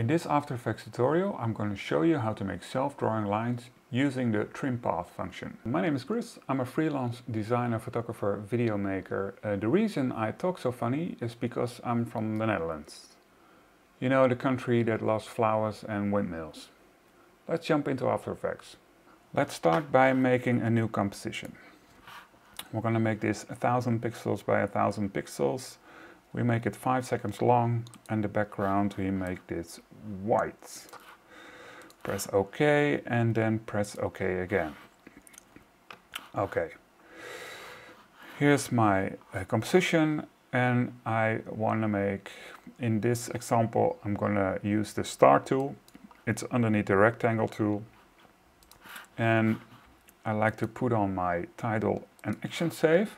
In this After Effects tutorial I'm going to show you how to make self-drawing lines using the trim path function. My name is Chris, I'm a freelance designer, photographer, video maker. Uh, the reason I talk so funny is because I'm from the Netherlands. You know, the country that loves flowers and windmills. Let's jump into After Effects. Let's start by making a new composition. We're going to make this 1000 pixels by 1000 pixels. We make it 5 seconds long and the background we make this white. Press OK and then press OK again. Okay. Here's my uh, composition and I want to make, in this example, I'm going to use the star tool. It's underneath the rectangle tool. And I like to put on my title and action safe.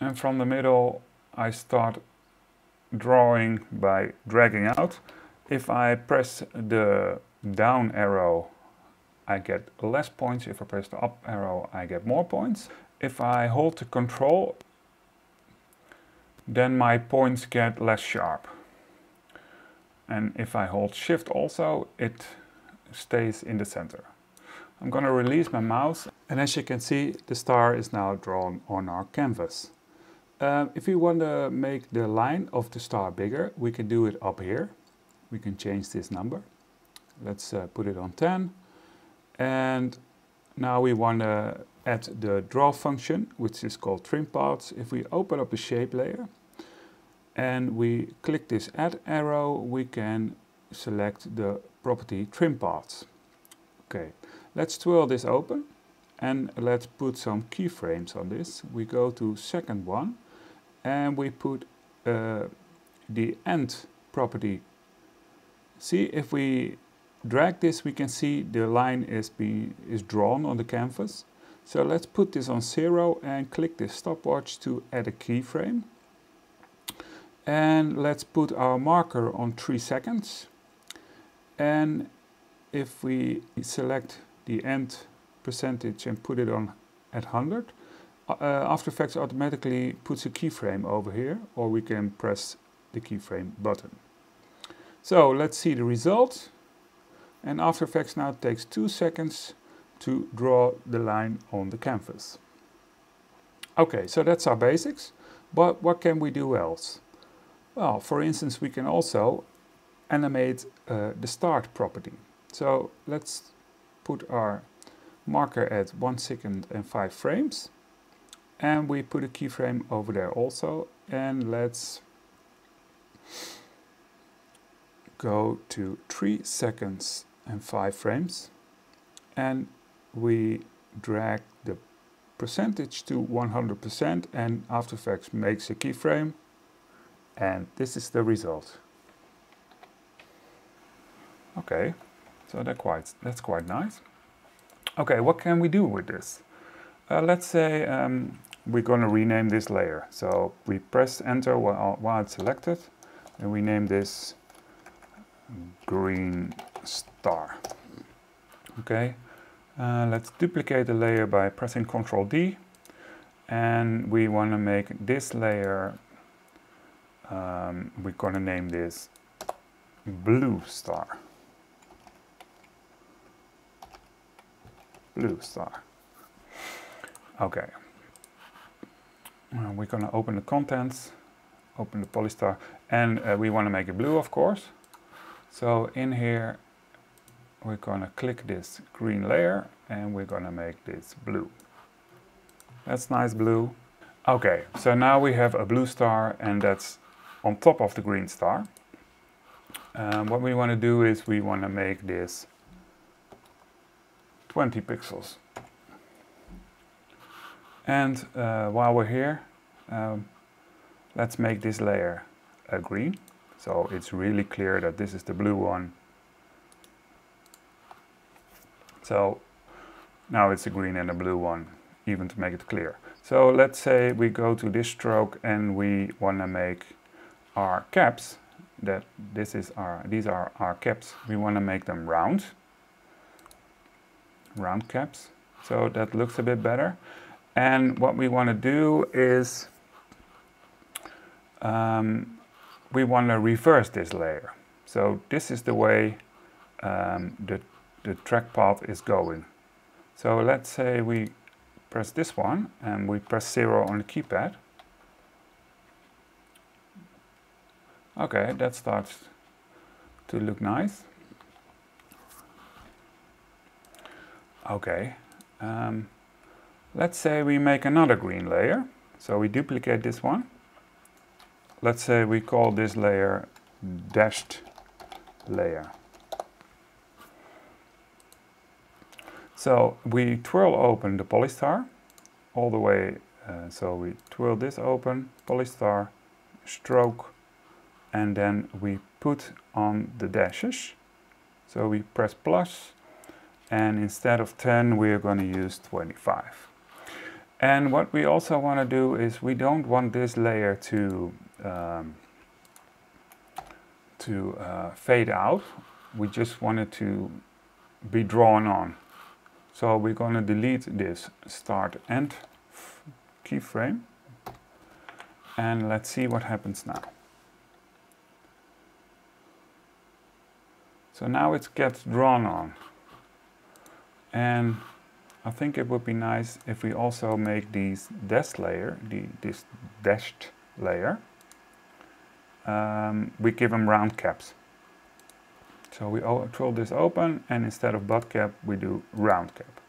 And from the middle, I start drawing by dragging out. If I press the down arrow, I get less points. If I press the up arrow, I get more points. If I hold the control, then my points get less sharp. And if I hold shift also, it stays in the center. I'm going to release my mouse and as you can see the star is now drawn on our canvas. Um, if we want to make the line of the star bigger we can do it up here. We can change this number. Let's uh, put it on 10 and now we want to add the draw function which is called trim paths. If we open up the shape layer and we click this add arrow we can select the property trim paths. Okay, let's twirl this open and let's put some keyframes on this. We go to second one and we put uh, the end property. See if we drag this we can see the line is, be, is drawn on the canvas. So let's put this on zero and click this stopwatch to add a keyframe. And let's put our marker on 3 seconds. And if we select the end percentage and put it on at 100, uh, After Effects automatically puts a keyframe over here, or we can press the keyframe button. So let's see the result. And After Effects now takes two seconds to draw the line on the canvas. Okay, so that's our basics. But what can we do else? Well, for instance, we can also animate uh, the start property. So let's put our marker at 1 second and 5 frames. And we put a keyframe over there also. And let's go to 3 seconds and 5 frames. And we drag the percentage to 100% and After Effects makes a keyframe. And this is the result. Okay, so that quite, that's quite nice. Okay, what can we do with this? Uh, let's say um, we're going to rename this layer. So we press enter while, while it's selected and we name this green star. Okay, uh, let's duplicate the layer by pressing Ctrl D and we want to make this layer, um, we're going to name this blue star. blue star. Okay. Uh, we're going to open the contents, open the polystar, and uh, we want to make it blue, of course. So in here, we're going to click this green layer, and we're going to make this blue. That's nice blue. Okay, so now we have a blue star, and that's on top of the green star. Um, what we want to do is we want to make this 20 pixels. And uh, while we're here, um, let's make this layer a green. So it's really clear that this is the blue one. So now it's a green and a blue one, even to make it clear. So let's say we go to this stroke and we want to make our caps, that this is our, these are our caps, we want to make them round round caps. So that looks a bit better. And what we want to do is um, we want to reverse this layer. So this is the way um, the, the track path is going. So let's say we press this one and we press zero on the keypad. Okay, that starts to look nice. Okay, um, let's say we make another green layer. So we duplicate this one. Let's say we call this layer dashed layer. So we twirl open the polystar all the way. Uh, so we twirl this open, polystar, stroke, and then we put on the dashes. So we press plus, and instead of 10, we're going to use 25. And what we also want to do is we don't want this layer to um, to uh, fade out. We just want it to be drawn on. So we're going to delete this start end keyframe. And let's see what happens now. So now it gets drawn on. And I think it would be nice if we also make these dashed layer, the, this dashed layer, um, we give them round caps. So we all twirl this open and instead of butt cap we do round cap.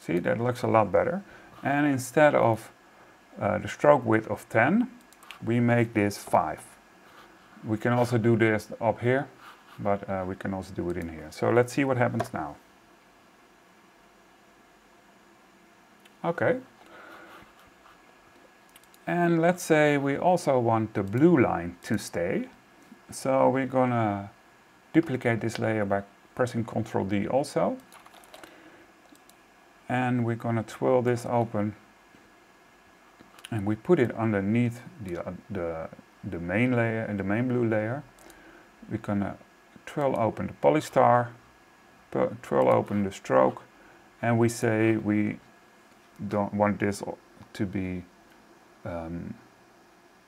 See that looks a lot better. And instead of uh, the stroke width of 10 we make this 5. We can also do this up here but uh, we can also do it in here. So let's see what happens now. Okay. And let's say we also want the blue line to stay. So we're gonna duplicate this layer by pressing Ctrl D also. And we're gonna twirl this open and we put it underneath the, uh, the, the main layer and the main blue layer. We're gonna twirl open the polystar, twirl open the stroke, and we say we don't want this to be um,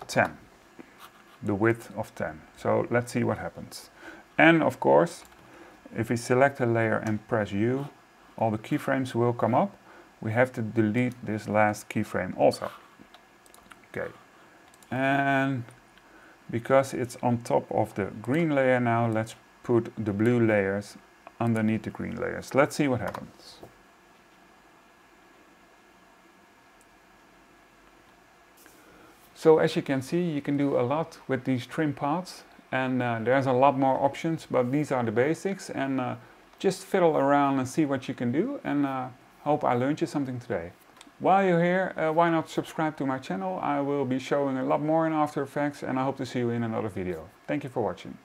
10, the width of 10. So let's see what happens. And of course, if we select a layer and press U, all the keyframes will come up. We have to delete this last keyframe also. Okay. And because it's on top of the green layer now, let's put the blue layers underneath the green layers. Let's see what happens. So as you can see, you can do a lot with these trim paths and uh, there's a lot more options, but these are the basics and uh, just fiddle around and see what you can do and uh, hope I learned you something today. While you're here, uh, why not subscribe to my channel? I will be showing a lot more in After Effects and I hope to see you in another video. Thank you for watching.